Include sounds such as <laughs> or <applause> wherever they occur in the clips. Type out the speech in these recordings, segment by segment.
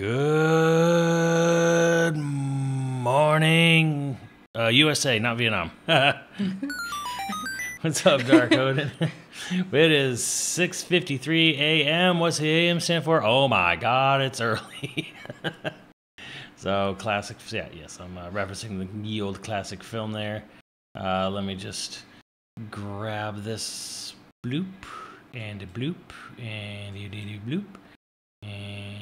Good morning, uh, USA, not Vietnam. <laughs> What's up, Dark Odin? <laughs> it is 6:53 a.m. What's the a.m. stand for? Oh my God, it's early. <laughs> so classic, yeah, yes, I'm uh, referencing the old classic film there. Uh, let me just grab this bloop and bloop and bloop and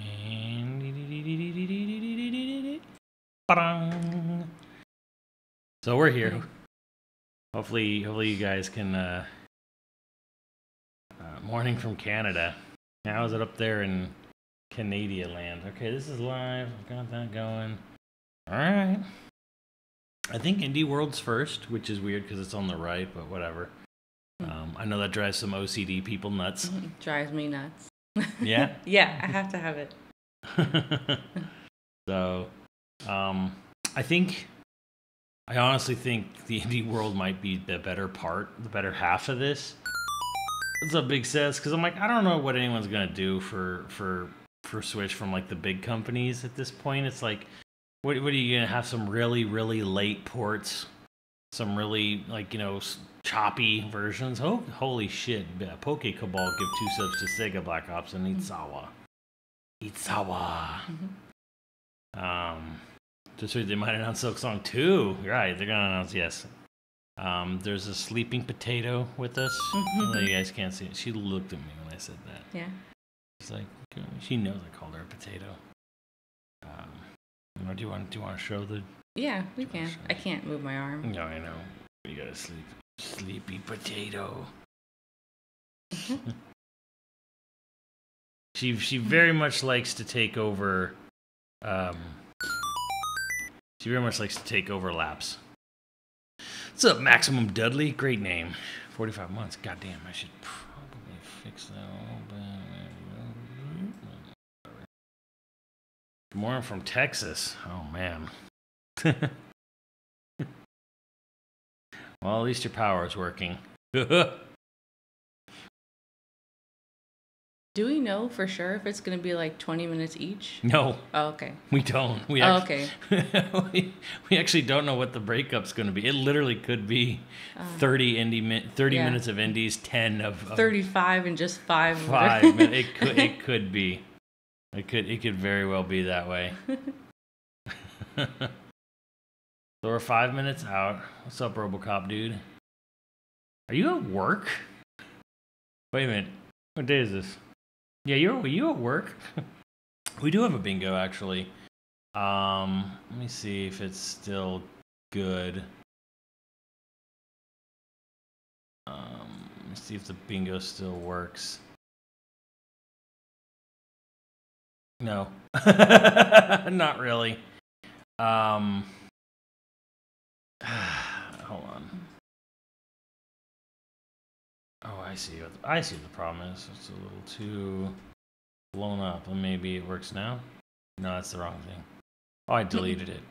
Ba-dang. so we're here. Hopefully, hopefully you guys can. Uh, uh, morning from Canada. How is it up there in Canada land? Okay, this is live. I've got that going. All right. I think Indie World's first, which is weird because it's on the right, but whatever. Um, I know that drives some OCD people nuts. <laughs> Drives me nuts. Yeah. <laughs> Yeah, I have to have it. <laughs> so, um, I think, I honestly think the <laughs> indie world might be the better part, the better half of this. What's up, Big Says? Because I'm like, I don't know what anyone's gonna do for for for Switch from like the big companies at this point. It's like, what what are you gonna have some really really late ports, some really like you know choppy versions? Oh, holy shit! Yeah, Poke Cabal give two subs to Sega Black Ops and Itzawa. Itzawa. Um, so they might announce Silksong 2. Right, they're gonna announce yes. Um, there's a sleeping potato with us. Although you guys can't see it. She looked at me when I said that. Yeah. She's like, she knows I called her a potato. Um, you know, do you want do you want to show the? Yeah, we can. I can't move my arm. No, I know. You gotta sleep. Sleepy potato. <laughs> she she very much likes to take over. Um, she very much likes to take over laps. What's up, Maximum Dudley? Great name. Forty-five months. Goddamn, I should probably fix that morning from Texas. Oh man. <laughs> well, at least your power is working. <laughs> Do we know for sure if it's going to be like 20 minutes each? no, Oh, okay. we don't. We Oh, act- okay. <laughs> we, we actually don't know what the breakup's going to be. It literally could be 30 indie min- 30 Uh. Yeah. minutes of indies, 10 of, of 35 and just five. 5 minutes. It <laughs> could it could be. It could it could very well be that way. <laughs> so we're 5 minutes out. What's up, RoboCop dude? Are you at work? Wait a minute. What day is this? Yeah, you're you at work? <laughs> we do have a bingo actually. Um, let me see if it's still good. Um, let me see if the bingo still works. No, <laughs> not really. Um, <sighs> Oh, I see. What the, I see what the problem is. It's a little too blown up. And maybe it works now. No, that's the wrong thing. Oh, I deleted it.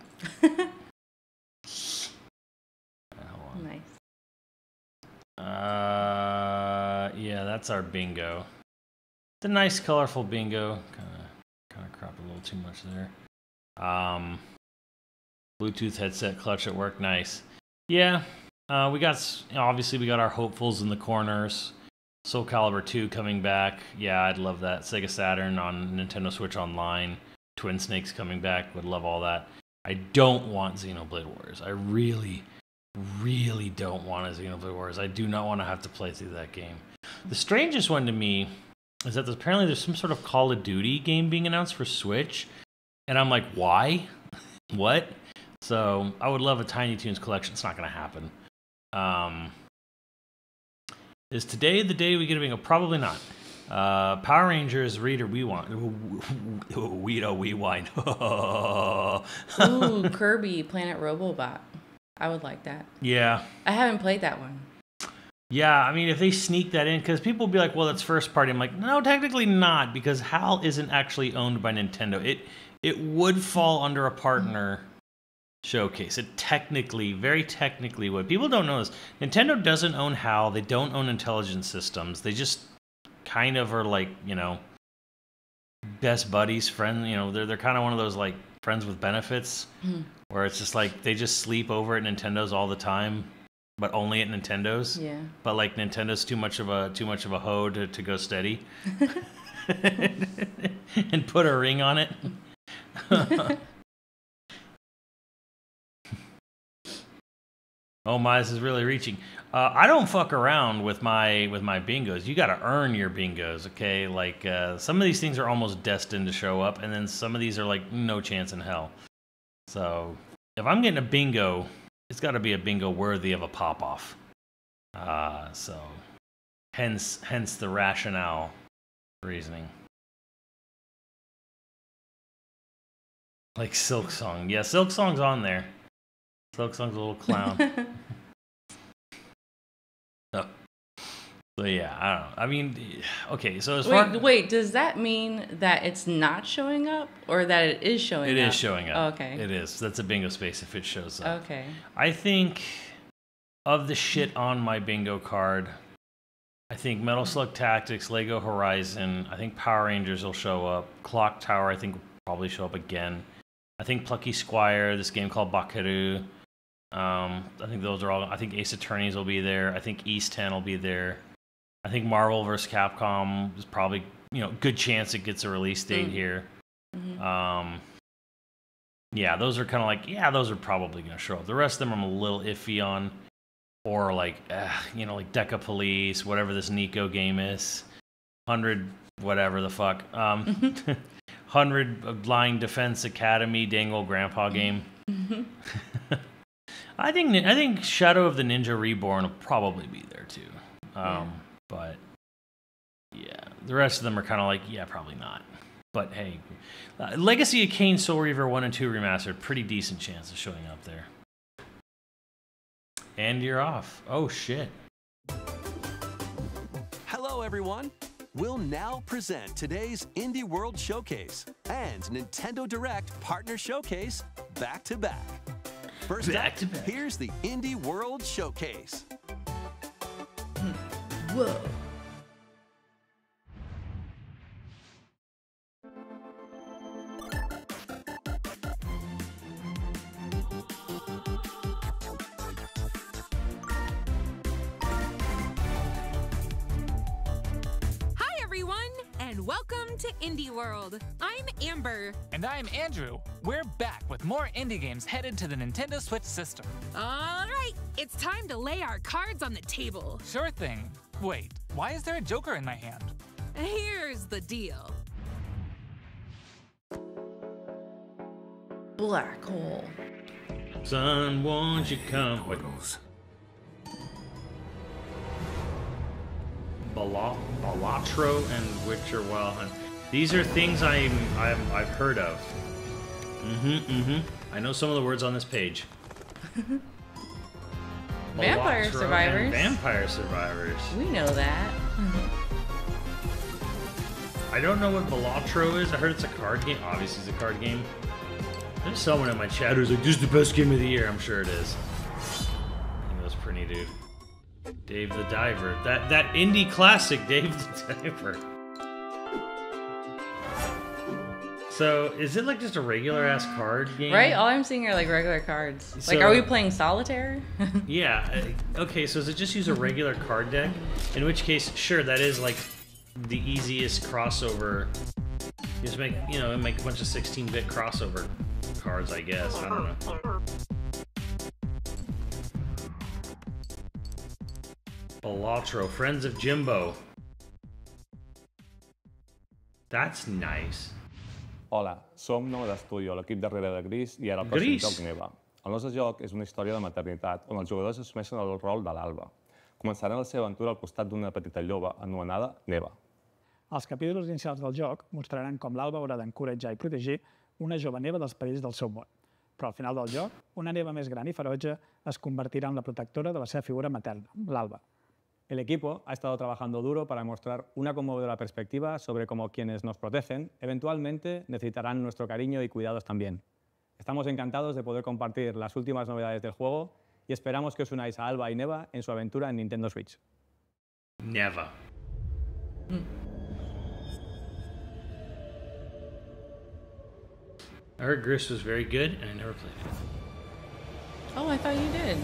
<laughs> Hold on. nice. Uh, yeah, that's our bingo. It's a nice, colorful bingo. Kind of, kind of cropped a little too much there. Um, Bluetooth headset clutch at work, nice. Yeah, uh, we got obviously we got our hopefuls in the corners. Soul Calibur 2 coming back. Yeah, I'd love that. Sega Saturn on Nintendo Switch Online. Twin Snakes coming back. Would love all that. I don't want Xenoblade Wars. I really, really don't want a Xenoblade Wars. I do not want to have to play through that game. The strangest one to me is that there's, apparently there's some sort of Call of Duty game being announced for Switch, and I'm like, why? <laughs> what? So I would love a Tiny Toons collection. It's not going to happen. Um, is today the day we get a bingo? Probably not. Uh, Power Rangers Reader We Want. We do we wind. <laughs> Ooh, <laughs> Kirby Planet Robobot. I would like that. yeah. I haven't played that one. Yeah, I mean, if they sneak that in, because people will be like, "Well, that's first party." I'm like, no, technically not, because HAL isn't actually owned by Nintendo. It it would fall under a partner showcase. It technically, very technically, what People don't know is Nintendo doesn't own HAL. They don't own Intelligent Systems. They just kind of are like, you know, best buddies, friend. You know, they're they're kind of one of those like friends with benefits, Hmm. where it's just like they just sleep over at Nintendo's all the time, but only at Nintendo's. Yeah. But like Nintendo's too much of a too much of a hoe to, to go steady, <laughs> <laughs> and put a ring on it. <laughs> oh my, this is really reaching. Uh, I don't fuck around with my with my bingos. You got to earn your bingos, okay? Like uh, some of these things are almost destined to show up, and then some of these are like no chance in hell. So if I'm getting a bingo, it's got to be a bingo worthy of a pop off. Uh, so hence hence the rationale reasoning. Like Silksong. Yeah, Silksong's on there. Silksong's a little <laughs> clown. so, so yeah, I don't know. I mean, okay, so as far Wait, wait. Does that mean that it's not showing up, or that it is showing it up? is showing up. Oh, okay. It is. That's a bingo space if it shows up. Okay. I think of the shit on my bingo card, I think Metal Slug Tactics, Lego Horizon, I think Power Rangers will show up. Clock Tower, I think, will probably show up again. I think Plucky Squire, this game called Bakeru. Um, I think those are all. I think Ace Attorneys will be there. I think East 10 will be there. I think Marvel vs. Capcom is probably, you know, good chance it gets a release date Mm. here. Mhm. Um, yeah, those are kind of like, yeah, those are probably going to show up. The rest of them I'm a little iffy on. Or like, uh, you know, like Deca Police, whatever this Nico game is. 100, whatever the fuck. Um, <laughs> 100 Line Defense Academy, Danganronpa game. <laughs> I think I think Shadow of the Ninja Reborn will probably be there too. Um, Yeah. But yeah, the rest of them are kind of like, yeah, probably not. But hey, uh, Legacy of Kain Soul Reaver 1 and 2 Remastered, pretty decent chance of showing up there. And you're off. Oh shit. Hello, everyone. We'll now present today's Indie World Showcase and Nintendo Direct Partner Showcase back to back. First Back up, to back. here's the Indie World Showcase. Hmm. Whoa. Amber. And I'm Andrew. We're back with more indie games headed to the Nintendo Switch system. All right, it's time to lay our cards on the table. Sure thing. Wait, why is there a Joker in my hand? Here's the deal. Black hole. Son, won't you come? Wait. Bala- Balatro and Witcher Wild Hunt. These are things I'm, I'm I've heard of. Mm-hmm, mm-hmm. I know some of the words on this page. <laughs> Vampire Balatro Survivors. Vampire Survivors. We know that. <laughs> I don't know what Balatro is. I heard it's a card game. Obviously, it's a card game. There's someone in my chat who's like, "This is the best game of the year." I'm sure it is. Think that's pretty, dude. Dave the Diver. That that indie classic, Dave the Diver. So, is it like just a regular ass card game? Right? All I'm seeing are like regular cards. Like, are we playing solitaire? <laughs> Yeah. Okay, so does it just use a regular card deck? In which case, sure, that is like the easiest crossover. You just make, you know, make a bunch of 16-bit crossover cards, I guess. I don't know. Balatro, Friends of Jimbo. That's nice. Hola, som Nova d'Estudio, l'equip darrere de Gris i ara el pròxim Gris. joc Neva. El nostre joc és una història de maternitat on els jugadors assumeixen el rol de l'Alba. Començaran la seva aventura al costat d'una petita lloba anomenada Neva. Els capítols inicials del joc mostraran com l'Alba haurà d'encoratjar i protegir una jove neva dels perills del seu món. Però al final del joc, una neva més gran i ferotge es convertirà en la protectora de la seva figura materna, l'Alba. El equipo ha estado trabajando duro para mostrar una conmovedora perspectiva sobre cómo quienes nos protegen eventualmente necesitarán nuestro cariño y cuidados también. Estamos encantados de poder compartir las últimas novedades del juego y esperamos que os unáis a Alba y Neva en su aventura en Nintendo Switch. Never. I heard Gris was very good, and I never played it. Oh, I thought you did.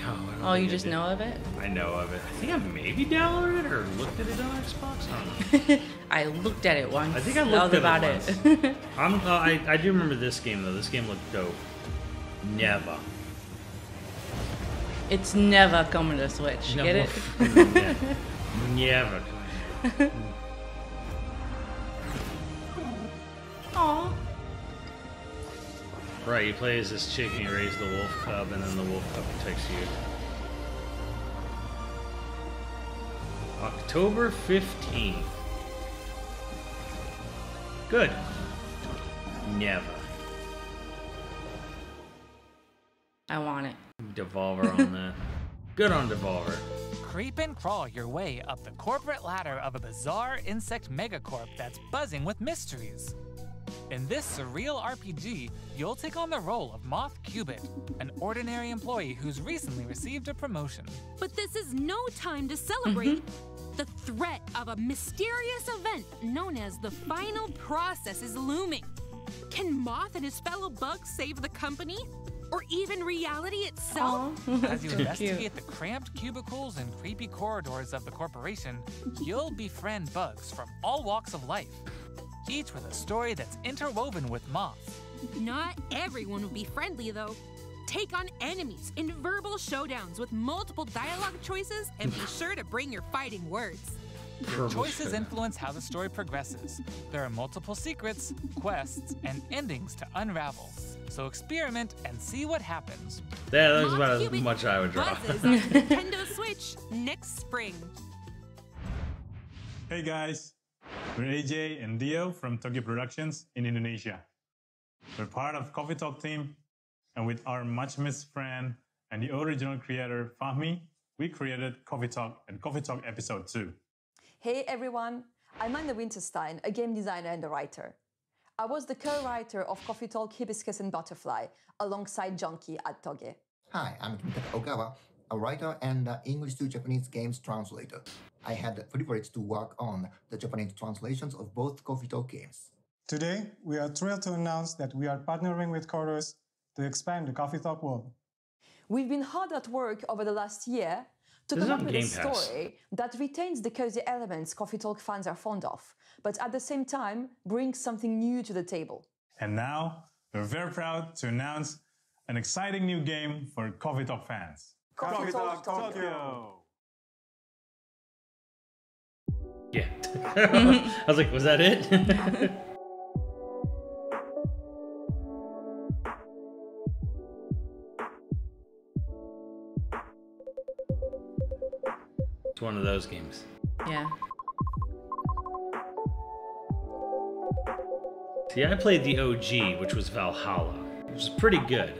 No, I don't Oh, you just know of it? I know of it. I think I maybe downloaded it or looked at it on Xbox. I don't know. <laughs> I looked at it once. I think I looked at about it it. <laughs> I'm, uh, I, I do remember this game though. This game looked dope. Never. it's never coming to Switch. Get it? <laughs> Yeah. Never. Aw. Right, you play as this chick and you raise the wolf cub, and then the wolf cub protects you. October 15th. Good. Never. I want it. Devolver on <laughs> that. Good on Devolver. Creep and crawl your way up the corporate ladder of a bizarre insect megacorp that's buzzing with mysteries. In this surreal RPG, you'll take on the role of Moth Cubit, an <laughs> ordinary employee who's recently received a promotion. But this is no time to celebrate. The threat of a mysterious event known as the final process is looming. Can Moth and his fellow bugs save the company? Or even reality itself? As you <laughs> investigate the cramped cubicles and creepy corridors of the corporation, <laughs> you'll befriend bugs from all walks of life, each with a story that's interwoven with Moth. Not everyone will be friendly, though. Take on enemies in verbal showdowns with multiple dialogue choices and be sure to bring your fighting words. Your choices influence how the story progresses. There are multiple secrets, quests, and endings to unravel. So experiment and see what happens. Yeah, that was about as much I would draw. <laughs> Nintendo Switch next spring. Hey guys, we're AJ and Dio from Toge Productions in Indonesia. We're part of Coffee Talk team, and with our much missed friend and the original creator Fahmi, we created Coffee Talk and Coffee Talk Episode 2. Hey everyone, I'm Anna Winterstein, a game designer and a writer. I was the co-writer of Coffee Talk Hibiscus and Butterfly alongside Junkie at Toge. Hi, I'm Kimitaka Ogawa, a writer and uh, English to Japanese games translator. I had the privilege to work on the Japanese translations of both Coffee Talk games. Today, we are thrilled to announce that we are partnering with Chorus to expand the Coffee Talk world. We've been hard at work over the last year to This come up on with a Game Pass. story that retains the cozy elements Coffee Talk fans are fond of, but at the same time brings something new to the table. And now, we're very proud to announce an exciting new game for Coffee Talk fans. Coffee Talk Tokyo. Yeah. <laughs> I was like, was that it? <laughs> it's one of those games. Yeah. See, I played the OG, which was Valhalla. It was pretty good.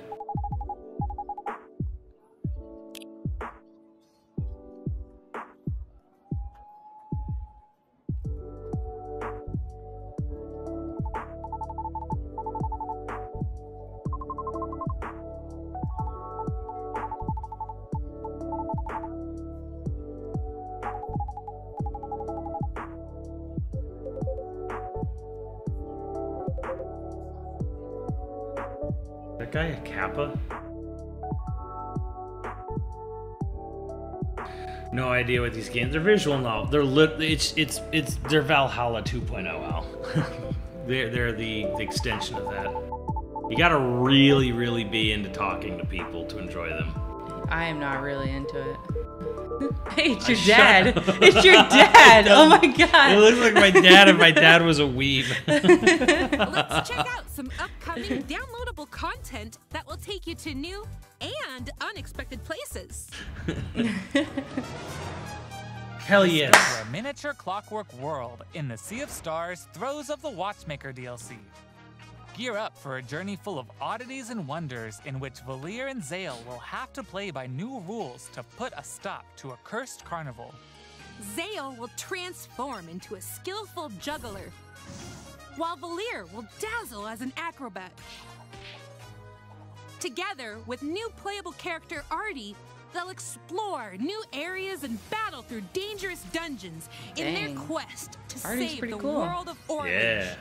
Idea what these games. They're visual novel. They're lit. It's it's it's they're Valhalla 2.0. Al. <laughs> they're they're the, the extension of that. You gotta really really be into talking to people to enjoy them. I am not really into it. <laughs> hey, it's your shut dad. <laughs> It's your dad. oh my god. It god. looks like my dad if my dad was a weeb. Let's check out some upcoming downloadable content that will take you to new and unexpected places. Hell yes. For a miniature clockwork world in the Sea of Stars Throes of the Watchmaker DLC. Gear up for a journey full of oddities and wonders in which Valere and Zale will have to play by new rules to put a stop to a cursed carnival. Zale will transform into a skillful juggler, while Valere will dazzle as an acrobat. Together with new playable character Artie, they'll explore new areas and battle through dangerous dungeons in their quest to Artie's save the cool. world of Orlin. Yeah.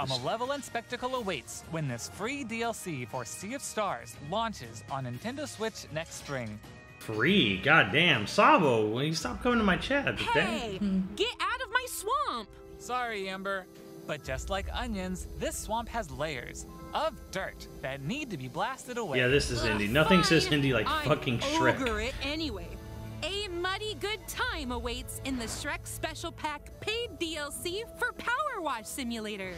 A malevolent spectacle awaits when this free DLC for Sea of Stars launches on Nintendo Switch next spring. Free. God damn. Sabo, will you stop coming to my chat? Hey, get out of my swamp! Sorry, Amber. But just like onions, this swamp has layers of dirt that need to be blasted away. Yeah, this is indie. Nothing says indie like I'm fucking Shrek. Over it anyway. A muddy good time awaits in the Shrek Special Pack paid DLC for PowerWash Simulator.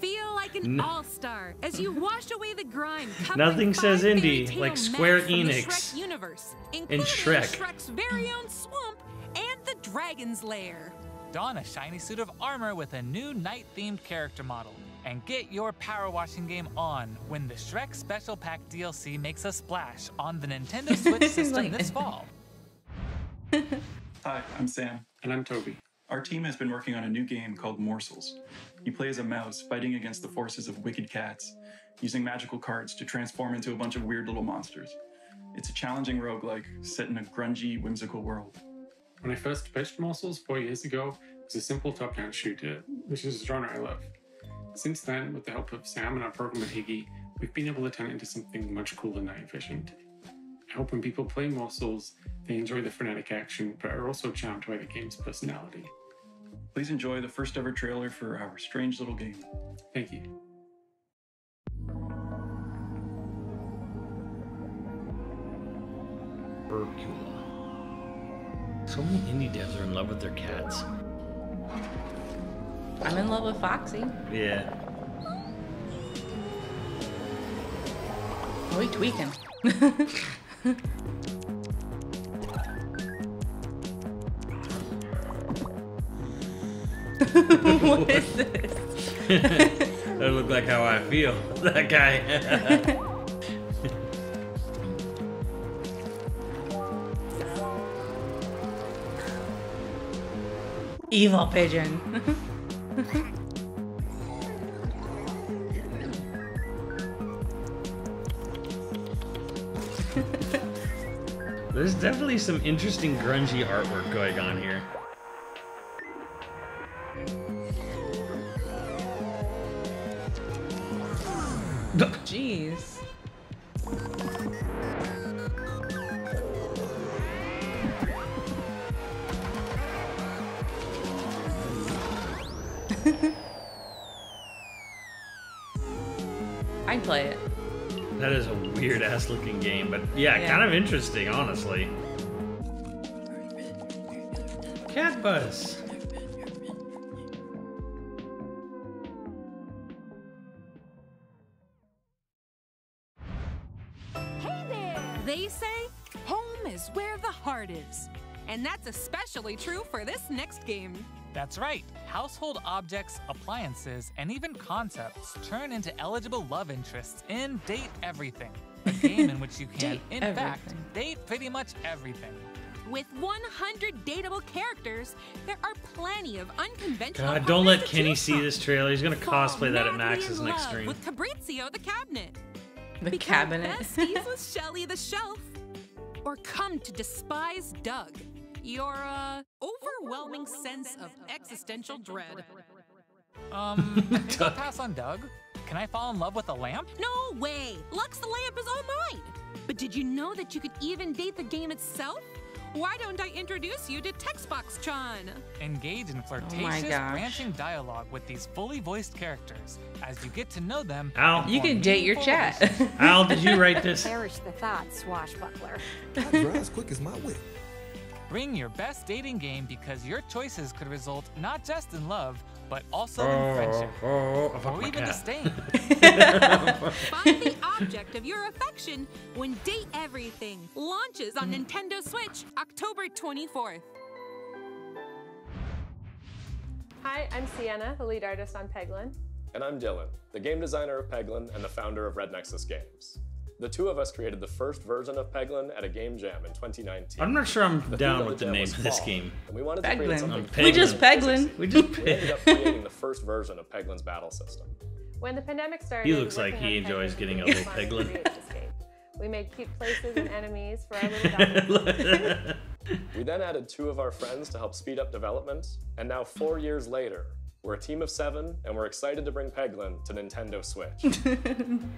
Feel like an N- all-star as you wash away the grime. Nothing says indie like Square from the Enix Shrek universe, in including Shrek. Shrek's very own swamp and the Dragon's Lair. Don a shiny suit of armor with a new knight-themed character model. And get your power washing game on when the Shrek Special Pack DLC makes a splash on the Nintendo <laughs> Switch system this fall. Hi, I'm Sam. And I'm Toby. Our team has been working on a new game called Morsels. You play as a mouse fighting against the forces of wicked cats, using magical cards to transform into a bunch of weird little monsters. It's a challenging roguelike set in a grungy, whimsical world. When I first pitched Morsels four years ago, it was a simple top-down shooter, which is a genre I love. Since then, with the help of Sam and our programmer Higgy, we've been able to turn it into something much cooler and night efficient. I hope when people play Morsels, they enjoy the frenetic action, but are also charmed by the game's personality. Please enjoy the first ever trailer for our strange little game. Thank you. Burkula. So many indie devs are in love with their cats. I'm in love with Foxy. Yeah. Oh, he tweaking. <laughs> what is this? <laughs> that look like how I feel. <laughs> That guy. Evil pigeon. There's definitely some interesting grungy artwork going on here. Interesting, honestly. This next game. That's right. Household objects, appliances, and even concepts turn into eligible love interests in Date Everything, a <laughs> game in which you can, Date in fact, date pretty much everything. With 100 dateable characters, there are plenty of unconventional God, don't let Kenny choose see this trailer. He's gonna Fall cosplay that at Max's next love stream. With Fabrizio the cabinet. The Become cabinet. besties with Shelly the shelf. Or come to despise Doug. Your uh, overwhelming sense of existential dread. Um, <laughs> I think I'll pass on Doug. Can I fall in love with a lamp? No way! Lux the lamp is all mine! But did you know that you could even date the game itself? Why don't I introduce you to Textbox Tron? Engage in flirtatious, gosh. branching dialogue with these fully voiced characters as you get to know them. Al. You can date your chat. Al, did you write this? Perish the thought, swashbuckler. as quick as my whip. Bring your best dating game because your choices could result not just in love, but also in Oh, friendship. oh, I fucked or even cat. disdain. <laughs> Find the object of your affection when Date Everything launches on Nintendo Switch October 24th. Hi, I'm Sienna, the lead artist on Peglin. And I'm Dylan, the game designer of Peglin and the founder of Red Nexus Games. The two of us created the first version of Peglin at a game jam in 2019. I'm not sure I'm The down with the jam name of this game. And we wanted to create something I'm We just Peglin. We <laughs> just We ended up creating the first version of Peglin's battle system. When the pandemic started, He looks like he enjoys Peglin getting a little Peglin. create this game. We made cute places and enemies for our little <laughs> dogs. <laughs> We then added two of our friends to help speed up development, and now four years later, We're a team of seven, and we're excited to bring Peglin to Nintendo Switch. <laughs>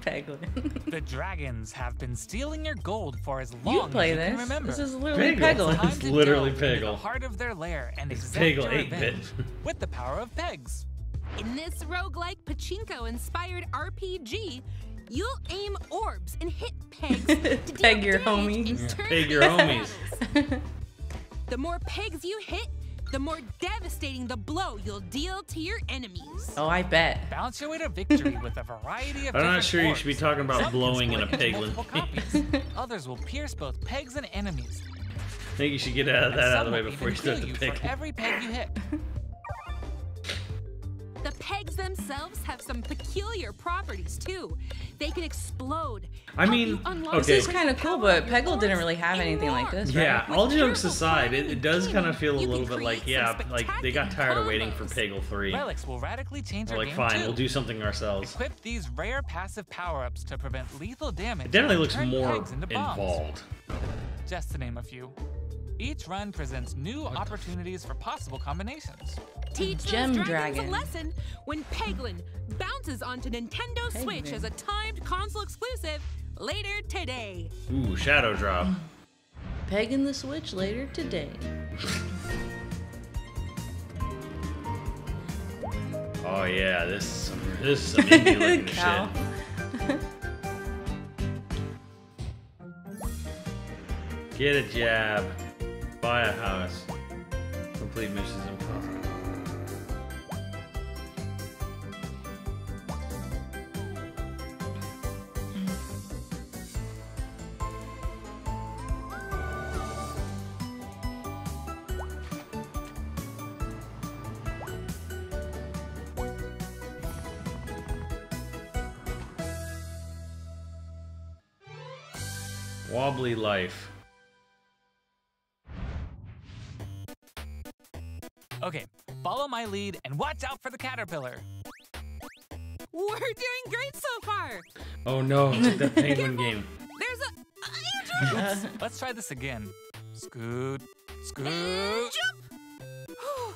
Peglin. the dragons have been stealing your gold for as long play as you can this. remember. This is literally Peggle. Peggle. Time It's literally delve into the heart of their lair and It's exact Peggle your 8-bit. revenge with the power of pegs. In this roguelike pachinko-inspired RPG, you'll aim orbs and hit pegs to <laughs> Peg deal your damage in homies. turn Peg your homies. <laughs> The more pegs you hit, the more devastating the blow you'll deal to your enemies. Oh, I bet. Bounce your way to victory with a variety of I'm not different sure you should be talking about Some blowing in a split into Peglin. multiple copies. <laughs> Others will pierce both pegs and enemies. I think you should get out of that out of the way before you start kill to pick. for every peg you hit. <laughs> The pegs themselves have some peculiar properties too. They can explode. I mean, okay. This is kind of cool, but Peggle didn't really have anything like this, right? Yeah, all jokes aside, it, it does kind of feel a little bit like, yeah, like they got tired of waiting for Peggle 3. Relics will radically change They're like, game fine, too. we'll do something ourselves. Equip these rare passive power-ups to prevent lethal damage. It definitely looks more pegs into bombs. involved. Just to name a few. Each run presents new opportunities for possible combinations. Teach Gem those dragons dragon. a lesson when Peglin bounces onto Nintendo Switch as a timed console exclusive later today. Ooh, Shadow Drop. Pegging the Switch later today. Oh yeah, this is some, this is some indie looking <laughs> shit. Get a jab. Buy a house. Complete missions impossible. Wobbly life. Follow my lead and watch out for the caterpillar. We're doing great so far. Oh no, it's like <laughs> penguin game. There's a Oops, <laughs> let's try this again. Scoot, scoot. jump. Oh,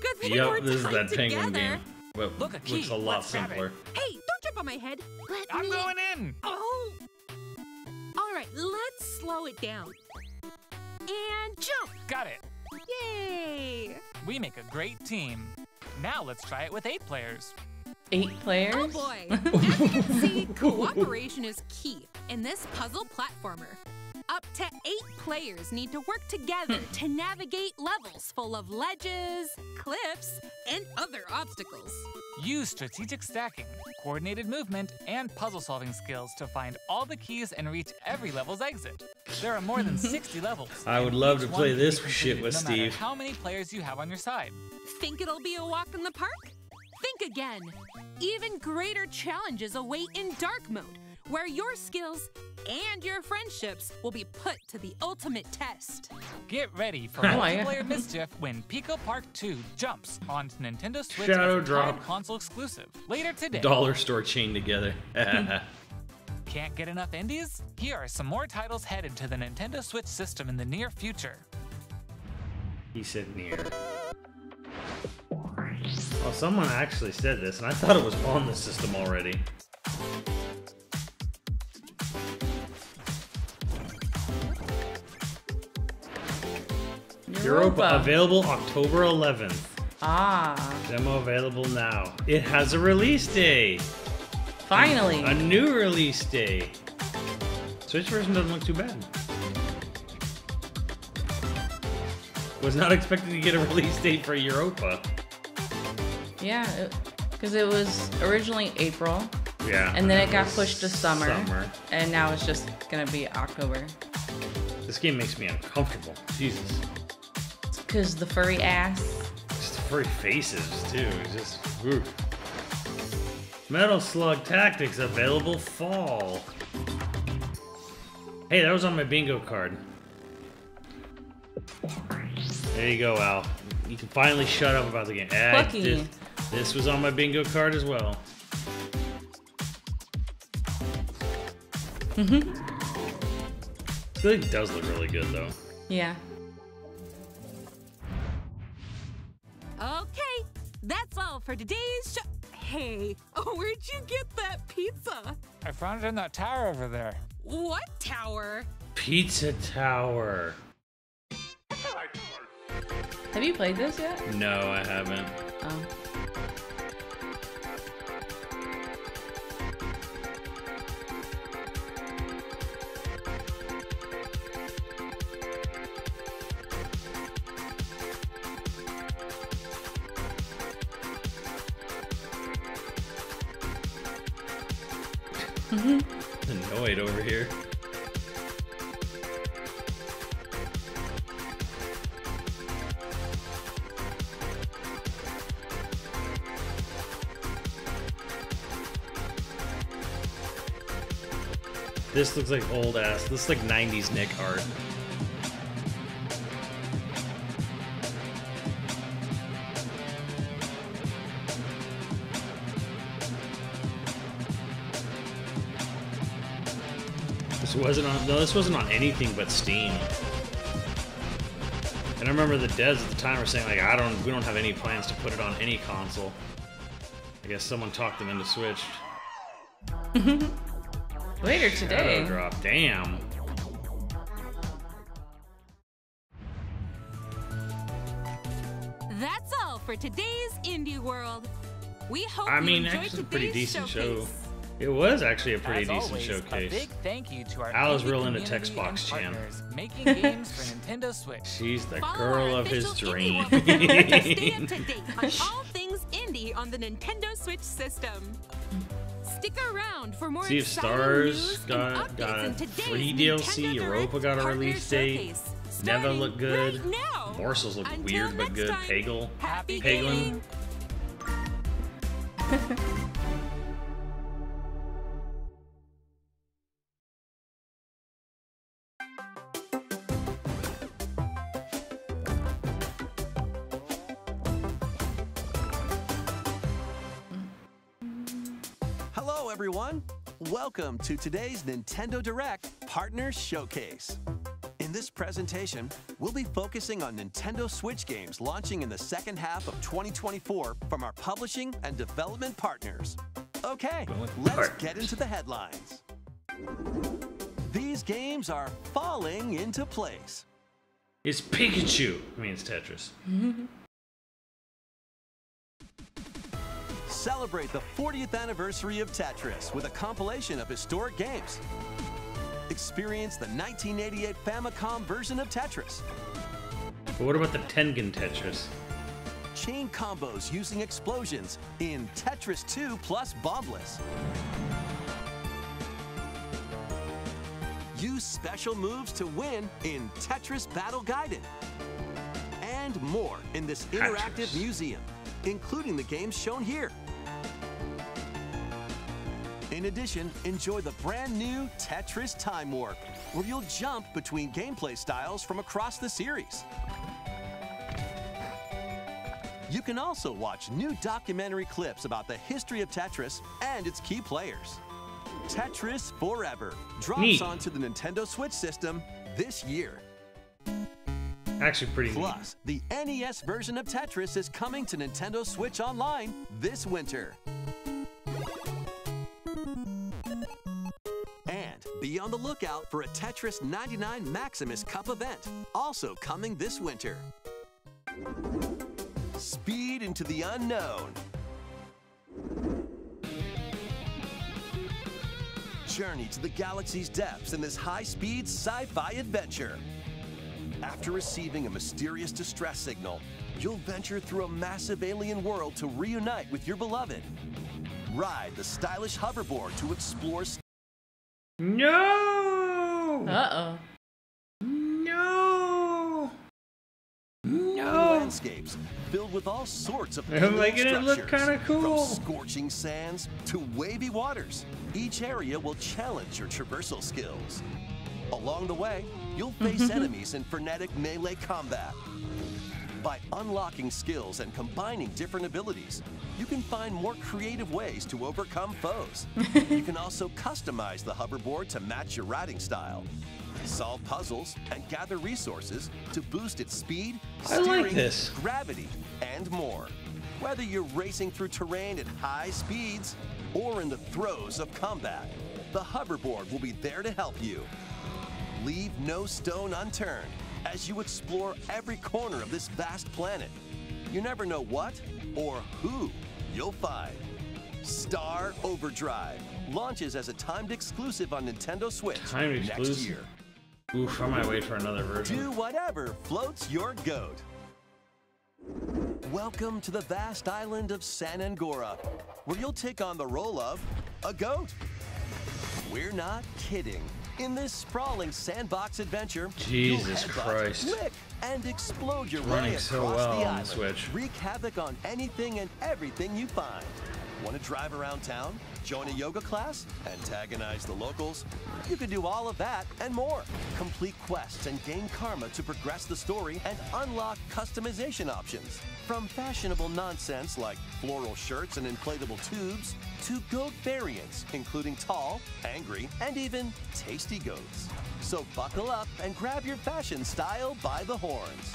good thing we're this is tied that penguin together. game. But Look, a key. looks a lot Let's simpler. Hey, don't jump on my head. Let I'm me. going in. Oh. All right, let's slow it down. And jump. Got it. Yay. We make a great team. Now let's try it with eight players. Eight players? Oh boy. As you can see, <laughs> cooperation is key in this puzzle platformer. Up to eight players need to work together hmm. to navigate levels full of ledges, cliffs, and other obstacles. Use strategic stacking, coordinated movement, and puzzle solving skills to find all the keys and reach every level's exit. There are more than <laughs> 60 levels. I would love to play this shit with no matter Steve. How many players you have on your side? Think it'll be a walk in the park? Think again. Even greater challenges await in dark mode, where your skills and your friendships will be put to the ultimate test. Get ready for <laughs> Oh my God. multiplayer mischief when Pico Park 2 jumps onto Nintendo Switch Shadow as drop. timed console exclusive later today. Dollar store chained together. <laughs> Can't get enough indies? Here are some more titles headed to the Nintendo Switch system in the near future. he said near. Oh, someone actually said this, and I thought it was on the system already. Europa available October 11th. Ah, Demo available now. It has a release day. finally. A new release day. Switch version doesn't look too bad. Was not expecting to get a <laughs> release date for Europa. Yeah, because it, was originally April. Yeah. And then it got pushed to summer. Summer. And now it's just gonna be October. This game makes me uncomfortable. Jesus. Because the furry ass. Just the furry faces, too. Just. Metal Slug Tactics available fall. Hey, that was on my bingo card. There you go, Al. You can finally shut up about the game. Plucky. This, this was on my bingo card as well. Mm-hmm. This really does look really good, though. Yeah. Okay, that's all all for today's show. Hey, <laughs> where'd you get that pizza? I found it in that tower over there. What tower? Pizza Tower. Have you played this yet? No, I haven't. Oh. Annoyed over here. This looks like old ass. This is like 90s Nick art. Wasn't on. No, this wasn't on anything but Steam. And I remember the devs at the time were saying like, I don't, we don't have any plans to put it on any console. I guess someone talked them into Switch. <laughs> Later today. Shadow drop. Damn. That's all for today's Indie World. We hope I you mean, enjoyed actually, a today's pretty decent showcase. show. It was actually a pretty As decent always, showcase. A big thank you to our Al is indie real into text box Chan. <laughs> making games for Nintendo Switch. She's the Follow girl of his official dream. Indie to <laughs> stay up to date on all things indie on the Nintendo Switch system. Stick around for more Sea of exciting Stars news got got a today's free DLC. Direct Europa got a release date. Showcase, Neva looked good. right now. Morsels look Until weird but good. time, Pagel. Happy Peglin. <laughs> Welcome to today's Nintendo Direct Partner Showcase. In this presentation, we'll be focusing on Nintendo Switch games launching in the second half of 2024 from our publishing and development partners. Okay, let's get into the headlines. These games are falling into place. It's Pikachu. I mean, it's Tetris. <laughs> Celebrate the 40th anniversary of Tetris with a compilation of historic games. Experience the 1988 Famicom version of Tetris. But what about the Tengen Tetris? Chain combos using explosions in Tetris 2 plus Bombliss. Use special moves to win in Tetris Battle Gaiden. And more in this interactive Tetris. museum, including the games shown here. In addition, enjoy the brand new Tetris Time Warp, where you'll jump between gameplay styles from across the series. You can also watch new documentary clips about the history of Tetris and its key players. Tetris Forever drops Neat. onto the Nintendo Switch system this year. Actually, pretty neat. Plus, the NES version of Tetris is coming to Nintendo Switch Online this winter. Be on the lookout for a Tetris 99 Maximus Cup event, also coming this winter. Speed into the unknown. Journey to the galaxy's depths in this high-speed sci-fi adventure. After receiving a mysterious distress signal, you'll venture through a massive alien world to reunite with your beloved. Ride the stylish hoverboard to explore No! Uh oh. No! No! landscapes filled with all sorts of They're making it look structures, kinda cool. From scorching sands to wavy waters, each area will challenge your traversal skills. Along the way, you'll face <laughs> enemies in frenetic melee combat. By unlocking skills and combining different abilities, you can find more creative ways to overcome foes. <laughs> you can also customize the hoverboard to match your riding style. Solve puzzles and gather resources to boost its speed, I like steering, this. gravity, and more. Whether you're racing through terrain at high speeds or in the throes of combat, the hoverboard will be there to help you. Leave no stone unturned as you explore every corner of this vast planet. You never know what or who you'll find. Star Overdrive launches as a timed exclusive on Nintendo Switch Timed next exclusive? year. Oof, I might wait for another version. Do whatever floats your goat. Welcome to the vast island of San Angora, where you'll take on the role of a goat. We're not kidding. In this sprawling sandbox adventure, Jesus Christ. lick, and explode your Running way so across well the on the island. Switch. Wreak havoc on anything and everything you find. Want to drive around town, join a yoga class, antagonize the locals? You can do all of that and more. Complete quests and gain karma to progress the story and unlock customization options. From fashionable nonsense like floral shirts and inflatable tubes, to goat variants, including tall, angry, and even tasty goats. So buckle up and grab your fashion style by the horns.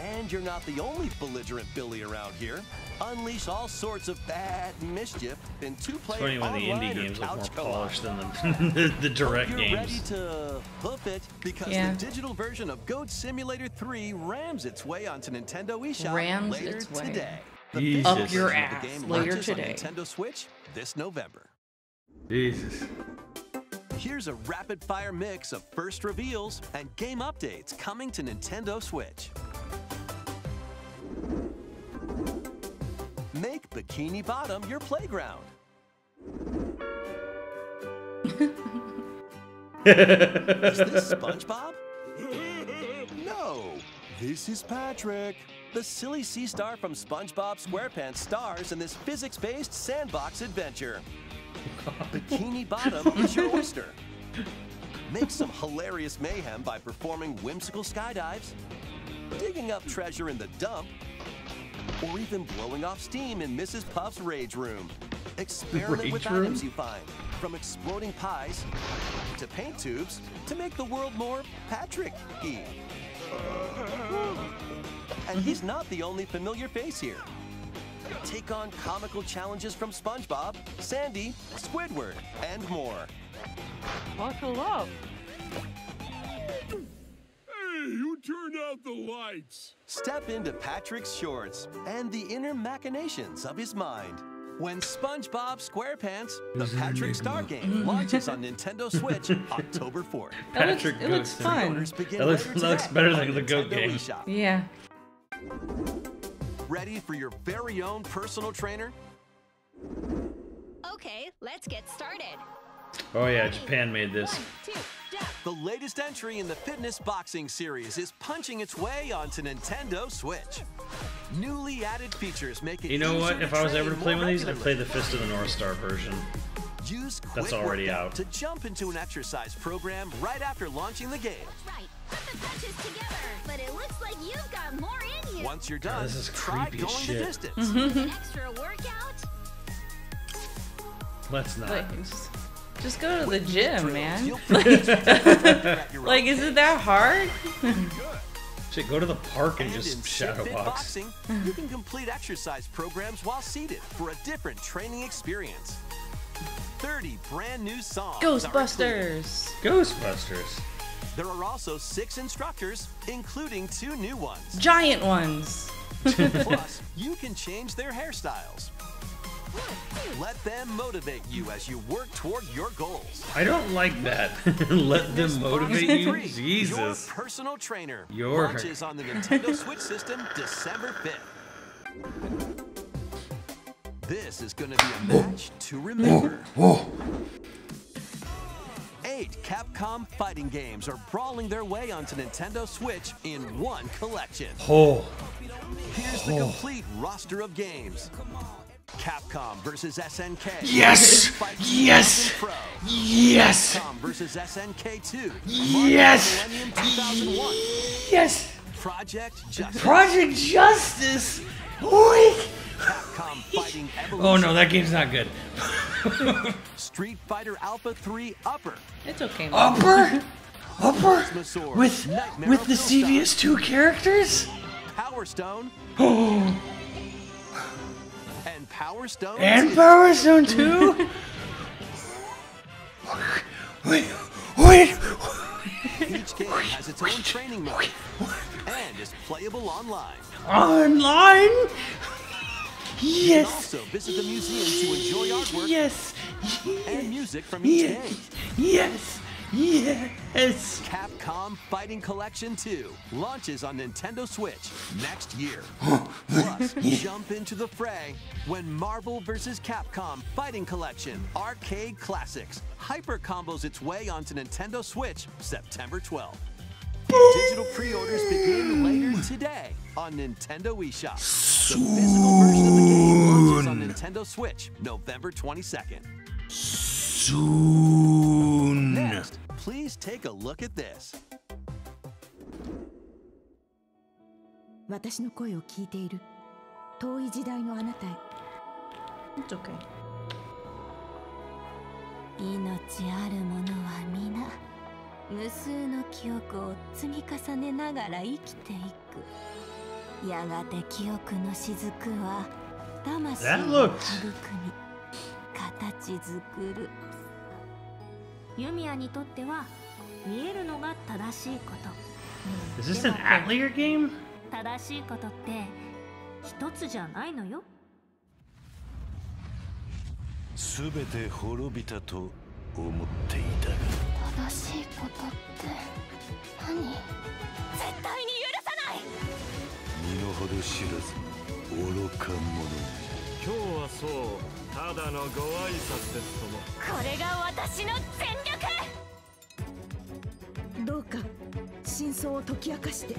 And you're not the only belligerent Billy around here. Unleash all sorts of bad mischief in two-player funny when the indie games look more polished than the, the, <laughs> the direct Hope you're ready to hoof it because Yeah. the digital version of Goat Simulator 3 rams its way onto Nintendo eShop Rams later its way. today. The Jesus. Up your ass the game later launches on today. Nintendo Switch this November. Jesus. Here's a rapid fire mix of first reveals and game updates coming to Nintendo Switch. Bikini Bottom your playground. <laughs> Is this SpongeBob? No, this is Patrick. The silly sea star from SpongeBob SquarePants stars in this physics-based sandbox adventure. Bikini Bottom is your oyster. Make some hilarious mayhem by performing whimsical skydives, digging up treasure in the dump, or even blowing off steam in Mrs. Puff's rage room. Experiment with room? items you find, from exploding pies to paint tubes to make the world more Patrick-y. And mm-hmm. he's not the only familiar face here. Take on comical challenges from SpongeBob, Sandy, Squidward, and more. Buckle up. Hey, who turned out the lights? Step into Patrick's shorts and the inner machinations of his mind. When SpongeBob SquarePants, the Patrick Star game, launches on <laughs> Nintendo Switch <laughs> October 4th. That looks- Patrick it looks Goodson. fun. That looks, that looks better than the goat Nintendo game. eShop. Yeah. Ready for your very own personal trainer? Okay, let's get started. Oh yeah, Japan made this. The latest entry in the fitness boxing series is punching its way onto Nintendo Switch. Newly added features make it You know what? If I was ever to play one of these, I'd play the Fist of the North Star version. Use That's already out. to jump into an exercise program right after launching the game. Right, put the punches together. But it looks like you've got more in you. Once you're done, this is try creepy as going shit. the distance. <laughs> <laughs> Extra workout? Let's not. Like, just, just go to the gym, man. <laughs> Like, is it that hard? <laughs> Shit, go to the park and And just Sit shadow box. boxing, you can complete exercise programs while seated for a different training experience. 30 brand new songs. Ghostbusters. Ghostbusters. There are also six instructors, including two new ones. Giant ones. Plus, <laughs> you can change their hairstyles. Let them motivate you as you work toward your goals. I don't like that. <laughs> Let them motivate you. Jesus. Your personal trainer. Your- Launches on the Nintendo Switch system December 5th. This is going to be a match to remember. Eight Capcom fighting games are brawling their way onto Nintendo Switch in one collection. Oh. Here's the complete roster of games. Capcom versus SNK. Yes! Yes! Yes! Capcom versus SNK 2. Yes! Yes! Project Justice. Project Justice. Oink. Capcom <laughs> fighting Evolution. Oh no, that game's not good. <laughs> Street Fighter Alpha 3 Upper. It's okay. man. Upper, <laughs> upper, with Nightmare with the Philstone, CVS two characters. Power Stone. <gasps> <gasps> Oh, And Power Stone. And Power Stone 2? <laughs> wait, wait. Each game has its own training mode and is playable online. Online? Yes. also visit the museum to enjoy artwork Yes. and music from each Yes. game. Yes. Yes. Capcom Fighting Collection 2 launches on Nintendo Switch next year. <gasps> Plus, <laughs> jump into the fray when Marvel vs. Capcom Fighting Collection Arcade Classics hyper combos its way onto Nintendo Switch September 12th. Digital pre-orders begin later today on Nintendo eShop. The physical version of the game launches on Nintendo Switch November 22nd Soon. Next, please take a look at this. 私の声を聞いている遠い時代のあなたへ It's okay. 命ある者は皆無数の記憶を積み重ねながら生きていくやがて記憶の雫は魂 That を looked- 育み形作る ユミヤにとっては見えるのが正しいこと。Is this an Atelier game? 正しいことって一つじゃないのよ。全て滅びたと思っていたが。正しいことって何？絶対に許さない！身の程知らず愚か者。今日はそうただのご挨拶ですとも。これが私の 真相を解き明かして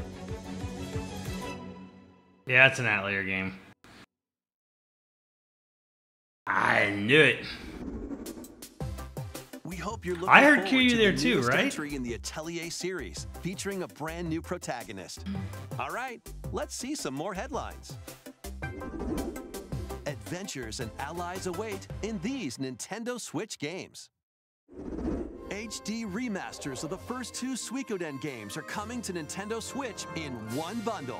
Yeah, it's an Atelier game. I knew it. We hope you're looking I heard forward Kiryu to there the too, newest right? entry in the Atelier series, featuring a brand new protagonist. All right, let's see some more headlines. Adventures and allies await in these Nintendo Switch games. HD remasters of the first two Suikoden games are coming to Nintendo Switch in one bundle.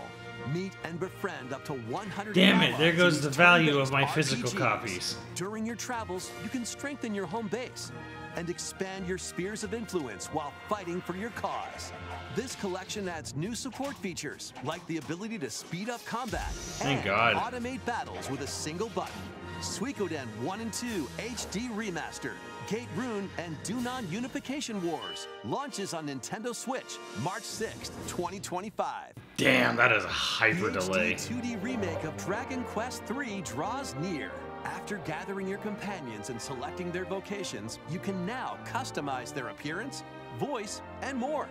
Meet and befriend up to 100 Damn it, there goes the value of my physical RPGs. copies. During your travels, you can strengthen your home base and expand your spheres of influence while fighting for your cause. This collection adds new support features, like the ability to speed up combat Thank and God. automate battles with a single button. Suikoden 1 and 2 HD Remaster, Gate Rune, and Dunan Unification Wars launches on Nintendo Switch March 6th, 2025. Damn, that is a hyper The delay. HD 2D remake of Dragon Quest III draws near. After gathering your companions and selecting their vocations, you can now customize their appearance, voice, and more.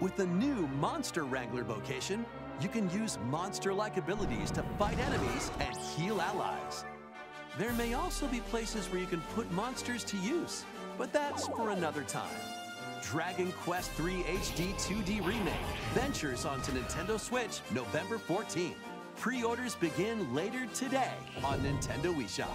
With the new Monster Wrangler vocation, you can use monster-like abilities to fight enemies and heal allies. There may also be places where you can put monsters to use, but that's for another time. Dragon Quest III HD 2D Remake ventures onto Nintendo Switch November 14th. Pre-orders begin later today on Nintendo eShop.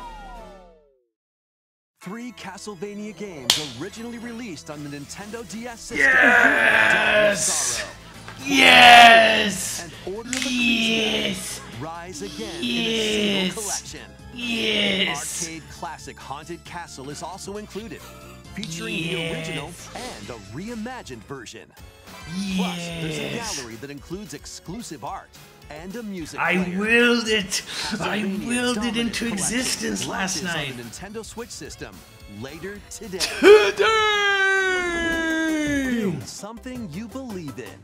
Three Castlevania games originally released on the Nintendo DS system. Yes! Yes! and Order of the Yes! Rise again in Yes! Classic Haunted Castle is also included, featuring the original and a reimagined version. Plus, there's a gallery that includes exclusive art and a music I player. willed it! I willed it into existence last night. on the Nintendo Switch system later today. Build something you believe in.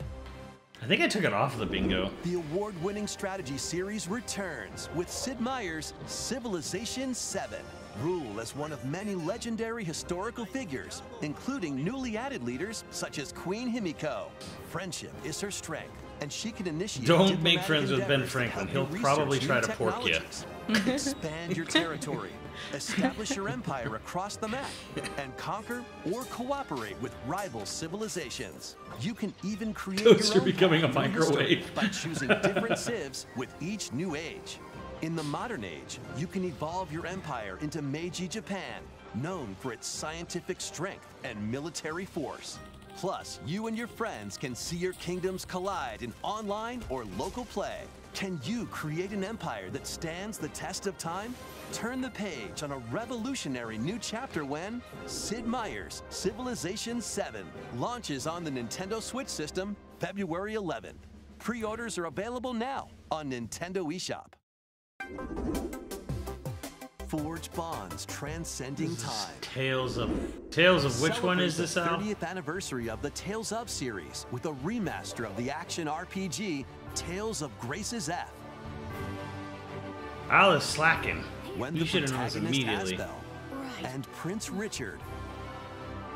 I think I took it off of the bingo. The award-winning strategy series returns with Sid Meier's Civilization 7. Rule as one of many legendary historical figures, including newly added leaders such as Queen Himiko. Friendship is her strength, and she can initiate Don't make friends with Ben Franklin. He'll probably try to pork you. Expand your territory, establish your empire across the map, and conquer or cooperate with rival civilizations. You can even create Toaster your own becoming a microwave. by choosing different civs with each new age. In the modern age, you can evolve your empire into Meiji Japan, known for its scientific strength and military force. Plus, you and your friends can see your kingdoms collide in online or local play. Can you create an empire that stands the test of time? Turn the page on a revolutionary new chapter when Sid Meier's Civilization 7 launches on the Nintendo Switch system February 11. Pre-orders are available now on Nintendo eShop. Forge bonds transcending time. Tales of Tales of which one is this Celebrate out? the 30th anniversary of the Tales of series with a remaster of the action RPG Tales of Graces F. I was slacking. When You should have known this immediately. Asbel and Prince Richard.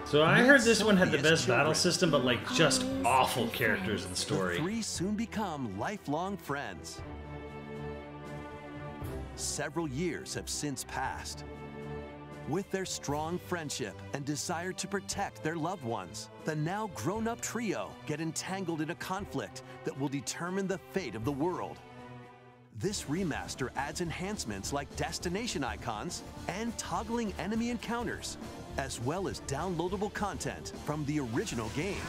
So I heard this one had the Sylvia's best battle system, but like just oh, awful characters and the The story. three soon become lifelong friends. Several years have since passed. With their strong friendship and desire to protect their loved ones, the now grown up trio get entangled in a conflict that will determine the fate of the world. This remaster adds enhancements like destination icons and toggling enemy encounters, as well as downloadable content from the original game.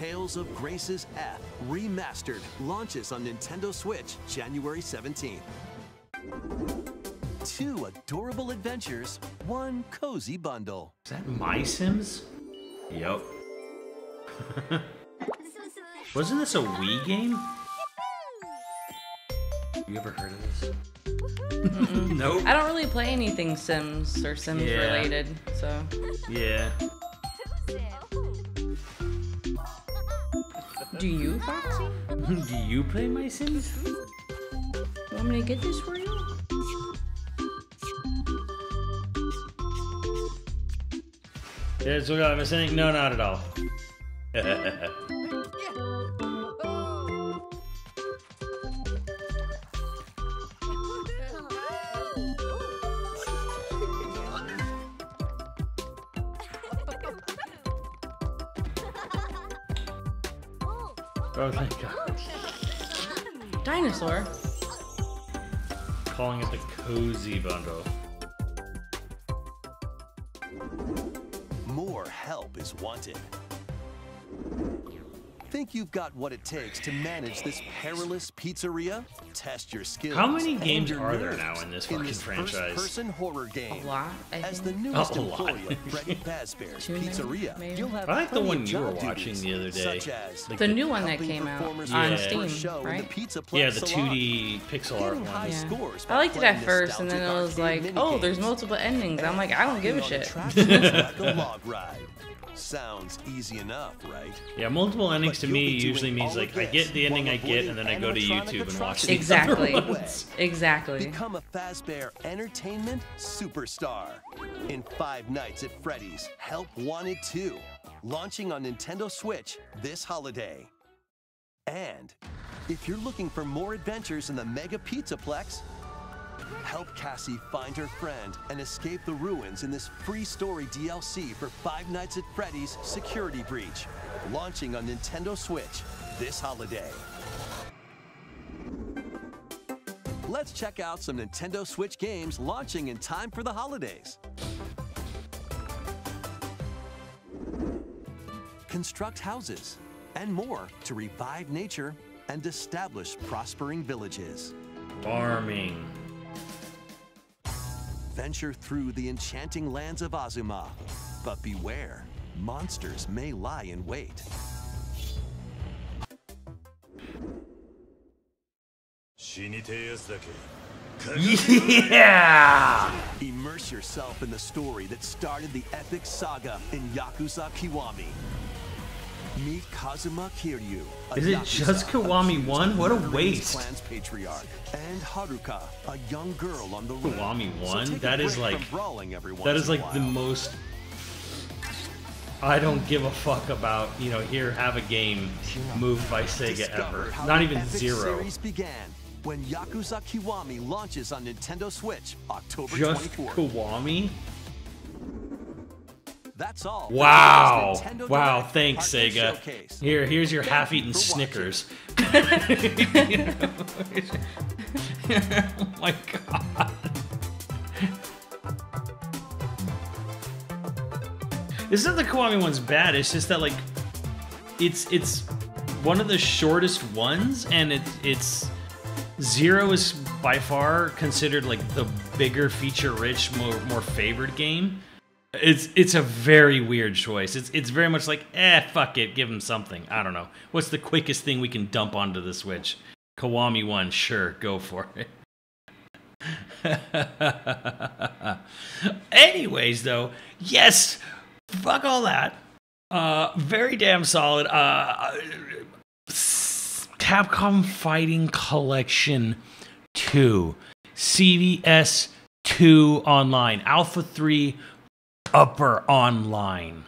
Tales of Graces F Remastered launches on Nintendo Switch January 17th. Two adorable adventures, one cozy bundle. Is that My Sims? Yep. <laughs> Wasn't this a Wii game? You ever heard of this? <laughs> Nope. I don't really play anything Sims or Sims Yeah. related, so. Yeah. Do you, Foxy? <laughs> Do you play My Sims? Want me to get this for you? Yeah, so uh, I was saying, no, not at all. <laughs> oh, thank God. Dinosaur. Calling it the Cozy Bundle. More help is wanted. Think you've got what it takes to manage this perilous pizzeria? Test your skills. How many games are there now in this fucking franchise? First-person horror game. A lot, I As think. the newest Oh, a lot. employee of <laughs> Freddy Fazbear's Pizzeria, Maybe. you'll have I like the one you were watching the other day. As Like The new one that came out performers on prep Steam, show in the right? Pizza Yeah, the 2D pixel art one. Yeah. I liked it at first, and then it was like, oh, there's multiple endings. I'm like, I don't give a shit. <laughs> attractions like a log ride. Sounds easy enough, right? Yeah, multiple endings to me you'll be doing usually means like I get the ending I get, and then I go to YouTube and watch the Exactly. other ones. <laughs> Exactly. Become a Fazbear Entertainment superstar. In Five Nights at Freddy's, Help Wanted 2, launching on Nintendo Switch this holiday. And if you're looking for more adventures in the Mega Pizzaplex, help Cassie find her friend and escape the ruins in this free story DLC for Five Nights at Freddy's Security Breach, launching on Nintendo Switch this holiday. Let's check out some Nintendo Switch games launching in time for the holidays. Construct houses and more to revive nature and establish prospering villages. Farming. Venture through the enchanting lands of Azuma. But beware, monsters may lie in wait. Yeah! Immerse yourself in the story that started the epic saga in Yakuza Kiwami. Meet Kazuma Kiryu. Is it just Kiwami 1? What a waste. Clan's patriarch, and Haruka, a young girl on the run. Kiwami 1? take a That is like from brawling every that is like the most I don't give a fuck about, you know, here have a game moved by Sega ever. Not even zero. series began when Yakuza Kiwami launches on Nintendo Switch October Just 24th. Kiwami? That's all. Wow. Wow, thanks Sega. Showcase. Here, here's your half-eaten Snickers. <laughs> oh my god. It's not the Kiwami one's bad. It's just that like, it's it's one of the shortest ones, and it it's zero is by far considered like the bigger feature-rich, more more favored game. It's it's a very weird choice. It's it's very much like eh, fuck it, give him something. I don't know. What's the quickest thing we can dump onto the Switch? Kiwami one, sure, go for it. <laughs> Anyways, though, yes, fuck all that. Uh, very damn solid. Uh, Capcom Fighting Collection 2, CVS 2 online, Alpha 3 Upper online,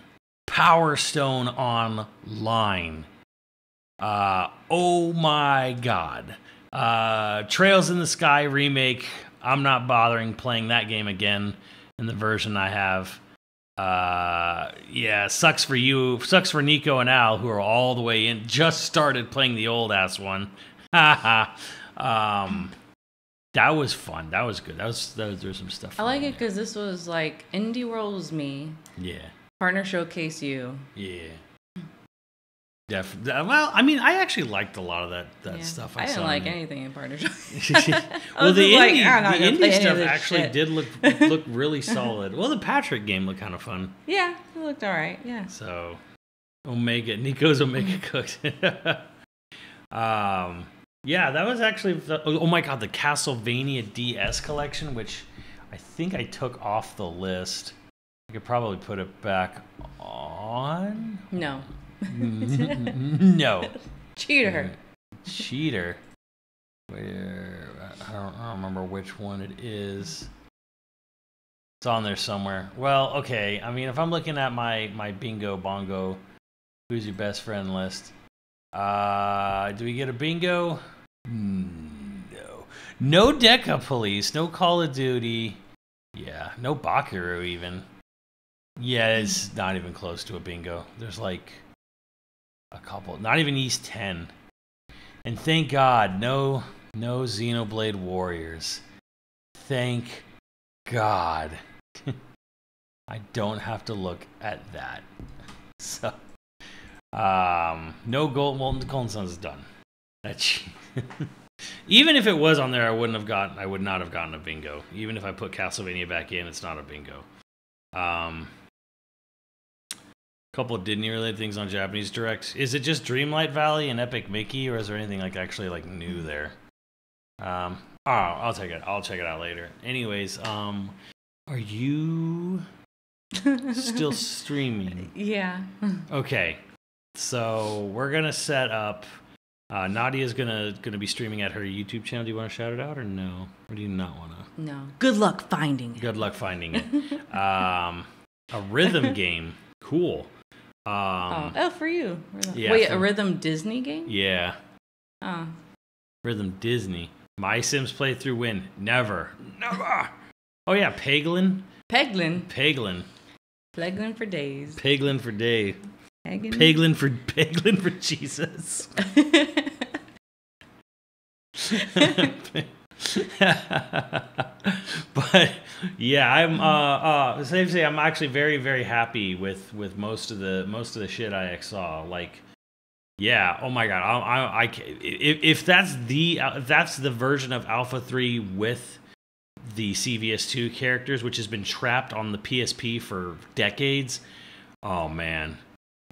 Power Stone online. Uh, oh my god. Uh, Trails in the Sky remake. I'm not bothering playing that game again in the version I have. Uh, yeah, sucks for you. Sucks for Nico and Al, who are all the way in. Just started playing the old ass one. Haha. <laughs> um, that was fun. That was good. That was, that was there's some stuff. I like it because this was like Indie World was me. Yeah. Partner Showcase you. Yeah. Def- well, I mean, I actually liked a lot of that that Yeah. stuff. I, I, didn't like in anything in Partner <laughs> Showcase. <laughs> Well, the just like, indie, the indie stuff actually shit. did look look really <laughs> solid. Well, the Patrick game looked kind of fun. yeah, it looked all right. Yeah. So, Omega, Nico's Omega cooked. um, yeah, that was actually. The, oh my god, the Castlevania DS collection, which I think I took off the list. I could probably put it back on. No. <laughs> no. Cheater. Cheater. Where I don't, I don't remember which one it is. It's on there somewhere. Well, okay. I mean, if I'm looking at my my bingo bongo, who's your best friend list? Uh, do we get a bingo? Hmm, No. No Deca Police. No Call of Duty. Yeah. No Bakeru even. Yeah, it's not even close to a bingo. There's like a couple. Not even Ys 10. And thank God, no no Xenoblade Warriors. Thank God. <laughs> I don't have to look at that. <laughs> So um no gold well Golden Suns done. That's <laughs> even if it was on there, I wouldn't have gotten I would not have gotten a bingo. Even if I put Castlevania back in, it's not a bingo. Um couple of Disney related things on Japanese Direct. Is it just Dreamlight Valley and Epic Mickey, or is there anything like actually like new there? Um, oh, I'll take it. I'll check it out later. Anyways, um, are you <laughs> still streaming? Yeah. Okay, so we're gonna set up. Uh, Nadia's gonna gonna be streaming at her YouTube channel. Do you want to shout it out or no? Or do you not want to? No. Good luck finding it. Good luck finding it. um, a rhythm <laughs> game, cool. Um, oh, oh, for you. Rhythm. yeah, Wait, for- a rhythm Disney game? yeah, Oh. rhythm Disney. My Sims playthrough win. Never, never. Oh yeah, Peglin. Peglin. Peglin. Peglin for days. Peglin for day. Peglin? Peglin for <laughs> Peglin for Jesus. <laughs> but yeah, I'm uh uh safe to say I'm actually very very happy with with most of the most of the shit I saw. Like, yeah, oh my god, I I, I if if that's the uh, if that's the version of Alpha Three with the CVS2 characters, which has been trapped on the PSP for decades. Oh man.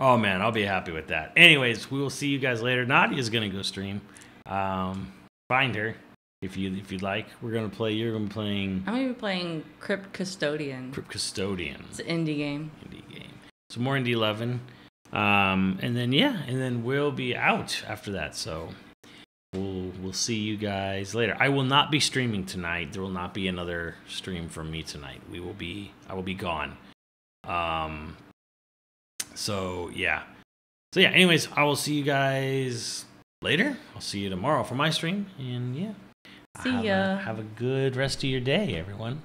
Oh man, I'll be happy with that. Anyways, we will see you guys later. Nadia's gonna go stream. Um, find her if you if you'd like. We're gonna play. You're gonna be playing I'm to be playing Crypt Custodian. Crypt Custodian. It's an indie game. Indie game. So more indie eleven. Um, and then yeah, and then we'll be out after that. So we'll we'll see you guys later. I will not be streaming tonight. There will not be another stream from me tonight. We will be I will be gone. Um so yeah. So yeah, anyways, I will see you guys later. I'll see you tomorrow for my stream. And yeah. See have ya. A, have a good rest of your day, everyone.